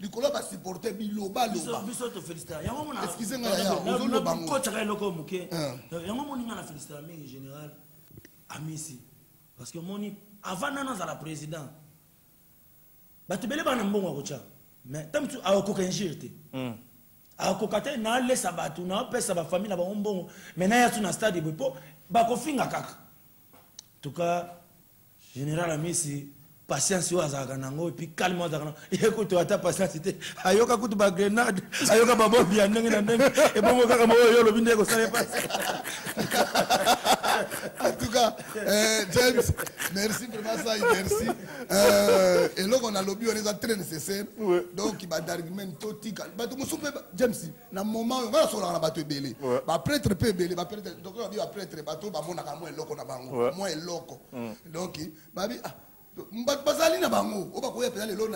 likolo ya basupporte bilobalobaexcuse nga yaya ozoloba ngo kotaka eloko moke eh. Eh, yango moni nga na felicitaka mingi général amisi parce que moni avant nano azala président bato ebele bana mbongo ya kotya mais ntango mosusu akokoka injure te hmm. akokoka te nalesa bato napesa bafamille na bango mbongo mai naya tu na stade boye mpo bakofinga kaka tuka General Amisi patience oyo azalaka nango epuis calme azalaka nango ye kutu ata patience te ayoka kutu bagrenade ayoka babombi ya ndenge na ndenge ebongo kaka moyo yo olobi nde ekosala epasi en tout cas euh, james merci vraiment sai merci euh, eloko nalobi wana eza très nécessaire donc badargument totika bato mosusu mpe james na moment oyo ngai nasolaka na bato ebele bapretre mpe ebele bapretre donc babi bapretre bato bamonaka mwa eloko na bango mwa eloko mm. donc babi ah, bato bazali na bango oyo bakoya mpenza lelo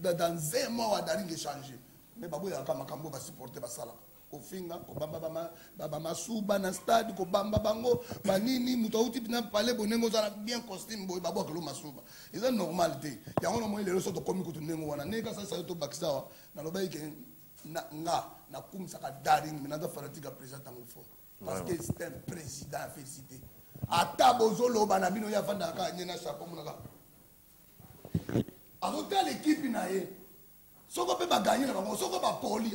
dans un mois adalingi échange mais baboyaka makambo oyo basupporte basalaka kofinga kobamba bamasuba na stade kobamba bango banini moto auti na pale bonenge oza na bien costume boye babwakelo masuba eza normal te yango na moi lelo so tokomi kutu ndenge wana ndenge kasasai tobakisa awa nalobaki ke nga nakumisaka daring me naza fanatique ya président tango fort parce que c'est un président ya félicité ata bozoloba na bino ye afandaka kaka nye na chapeau monaka azotala ekipe na ye soko mpe baganye na bango soko bapoli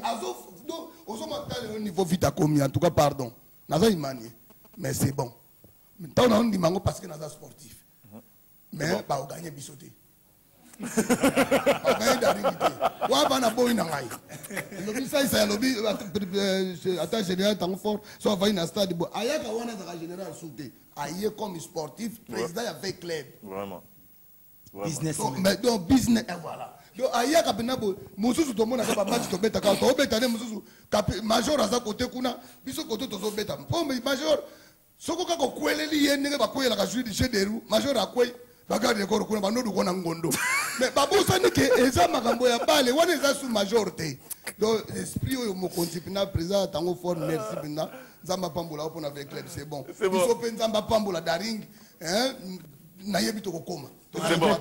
ozomatala yo niveau vite akomi en tout cas pardon naza imanie mais c'est bon ntango naondima yango parce que naza sportif mais bao gagner biso te bakangi dariki te wa bana boyi na ngai elobi saisa alobi ata général tango fort so avai na stade bo ayaka wana azaka général su te aye comme sportif président ya ve club donc business eh, voilà donc ayaka mpena boye mosusu tomonaka bamatch tobetaka tobeta nde mosusu major aza kote kuna biso kote tozobeta mpo major soko kaka okweleli ye ndenge bakweyelaka jui du jeu de roue major akwei bagarde koro kuna banodu kona ngondo mais babosani ke eza makambo ya bale wana eza su major te donc esprit oyo mokonzi mpena président atango fort merci mpena nzambe apambola yo mpona vecleb c'est bon biso mpe nzambe apambola daring nayebi tokokoma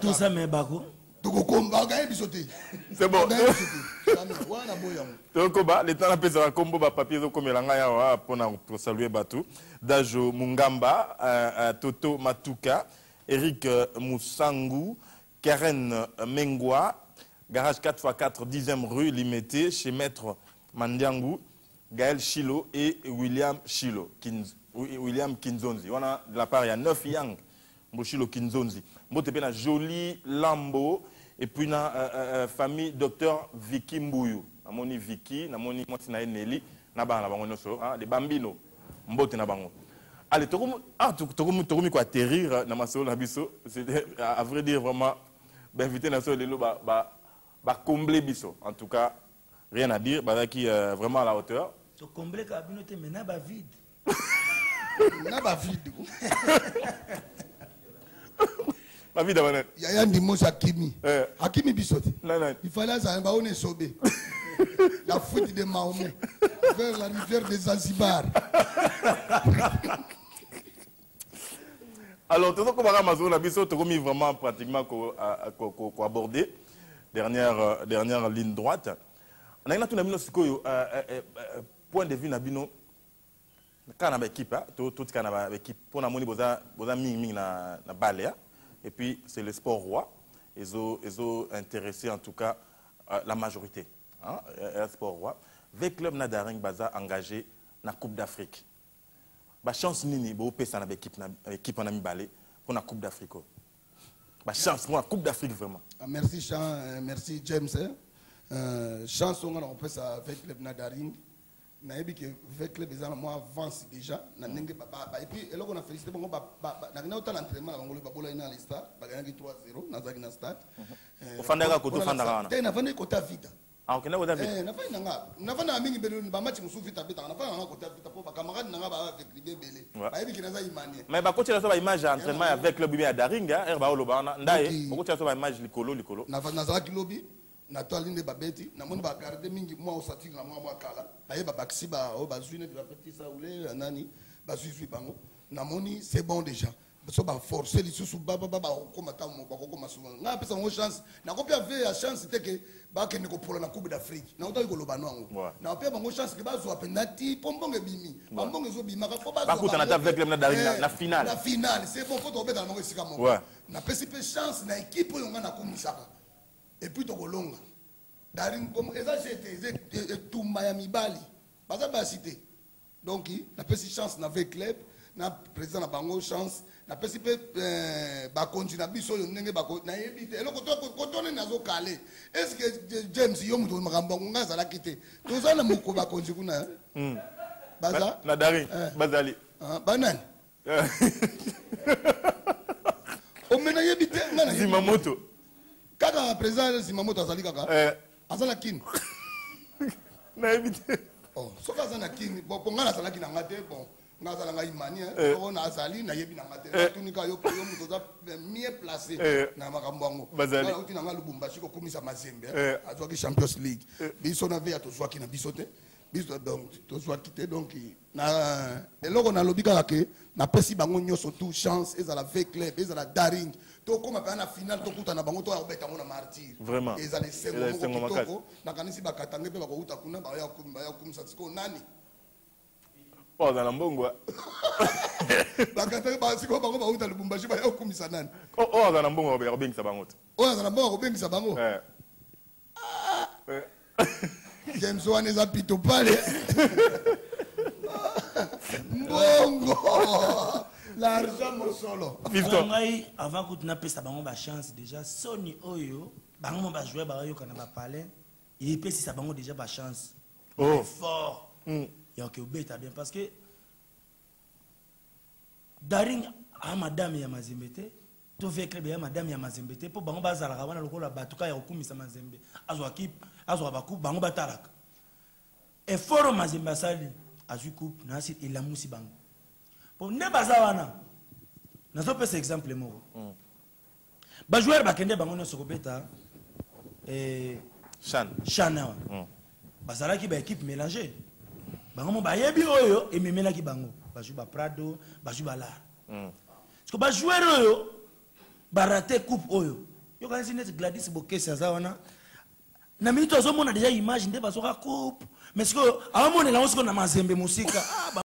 tout ça mais bako tokokomba bagaye biso te c'est bon wana boyo yango tokoba leta napesaka nkombo bapapier ezokomela ngai awa mpona kosalue bato dajo mungamba euh, euh, toto matuka eric euh, musangu karen mengwa garage 4x4 10e rue limete chez maître mandiangu gaël shilo et william shilo Kinz, william kinzonzi wana de la part ya 9 yang Mboshilo Kinzonzi. Mbote pe na Jolie Lambo et puis na euh, euh, euh famille docteur Vicky Mbuyu. Namoni Vicky, namoni mwasi na Nelly, na bana na bango nyoso, hein, les bambino. Mbote na bango. Allez, tokomi ah tokomi tokomi ko atterrir euh, na masolo na biso. C'est à vrai dire vraiment ben invité na solo lelo ba ba ba combler biso. En tout cas, rien à dire, bazaki euh, vraiment à la hauteur. To combler ka bino te mais na ba vide. na ba vide ba vide bana yaya ndimo sa kimi eh. akimi biso te il fallait azala ba one sobe la fuite de Mahomet vers la rivière des Zanzibar alors tozokomaka masolo na biso tokomi vraiment pratiquement koaborde dernière, euh, dernière ligne droite ndenge natuna bino sikoyo euh, euh, point de vue na bino kaka na baekipe totika na baekipe mpo namoni boza, boza mingi mingi na, na bale ya et puis c'est le sport roi ezo, ezo intéressé en tout cas euh, la majorité hein, ya sport roi ve club na daring baza engagé na coupe d'afrique bachance nini bopesa na baekipe na ekipe wana mibale mpo na coupe d'afrique oyo bachance mpo na coupe d'afrique vraiment ah, merci Jean, euh, merci james eh? euh, chance onga na kopesa ve club na daring nayebi ke ve club eza na mwa avance déjà na mm. ndenge epuis eloko na félicité bango nakenda otala entraînement na bango lobi babolaki na lesta baganyaki 3 0 nazalaki na stade mhm. eh, ofandaka kutu ofandaka wana te nafandaki kota vita ah, okenda kota vita eh, nafandi nanga nafandaka mingi mbele bamatch mosusu vita abetaka nafandi nanga kota vita mpo bacamarade nanga baaveclibe ebele bayebi ke naza imanie mais bakotela so baimage ya entraînement ya ve club ya daringa ere baoloba wana ndaye okotela so baimage likolo likolo nazalaki lobi natali nde babeti namoni bagarde mingi mwa osatili na mwa mwa kala baye babakisi baoyo bazwi neti bapetisa ule ya nani bazwizwi bango namoni c'est bon déjà so baforce lisusu bababa bakokoma ntango bakokoma souvent ngai apesa bango chance nakopi ave ya chance te ke bakende kopola na coupe d'afrique nautaki koloba no yango naopea bango chance ke bazwa mpenza ti mpo mbongo ebimi bambongo ezobimaka mpo bazwabakutana ta avec lem na finale na finale c'est bon mpo tokobetana bango esika moko napesi mpe chance na ekipe oyo ngai nakumisaka et puis tokolonga darling comme eza jete eza etumba ya mibali baza basi te donc napesi chance na v club na président na bango chance napesi mpe euh, bakonzi na biso oyo ndenge nayebi te eloko koto nini azokale estce james yo moto makambo yango ngai azalaki te toza na moko bakonzi kuna hmm. baza na dari eh. bazali ah, banani omena yebi te nga na zima moto kaka président zima moto azali kaka eh. aza na kin nayebi te oh, soki aza na kin bon po nga nazalaki na nga te bon nga azala ngai mani eh. oyo nazali nayebi na nga te eh. natunika yo po yo moto oza mieux placé eh. na makambo yango auti na nga lubumbashi kokumisa mazembe azwaki champions league biso na veya tozwaki na biso te biso donc tozwaki te donc na eloko nalobi kaka ke napesi bango nyonso tout chance ezala v club ezala daring tokóma mpenza na final tokutana bango toya kobeta yango na martyr vraiment ezala esengo Eza esengo moko makasi. kitoko nakanisi bakatange mpe bakouta kuna baya kum- baya kokumisa sikoyo nani po aza na mbongo eh. bakatange ba- sikoyo bango bakouta lubumbashi baya kokumisa nani O- oyo aza na mbongo ya kobengisa bango te oyo azala mbongo akobengisa bango Eh, james wana eza pito pale mbongo l'argent mosolo ngai avant kutu napesa bango bachance déjà soni oyo bango mo bajoue bayoka na bapalin epesisa bango déjà bachance oh. fort mm. yake obeta bien parce que daring a madame ya mazembe te to vekle beya madame ya mazembe te mpo bango bazalaka wana lokola bato kaka ya kokumisa mazembe azwa kipe azwa bakupe bango batalaka eforo mazembe asali azwi coupe na asi elamusi bango mpo nde baza wana nazopesa exemple moko mm. bajoueur bakende bango nyonso kobeta eh, chan awa mm. bazalaki baekipe mélange bango mo bayebi oyo ememelaki bango bajou baprado bajou balar mm. siko bajoueur oyo barate coupe oyo yokanisi neti gladis bokesi aza wana na minute azomona deja image nde bazoka coupe mais sikoyo awamonela yango sikoyo na mazembe mosika ah,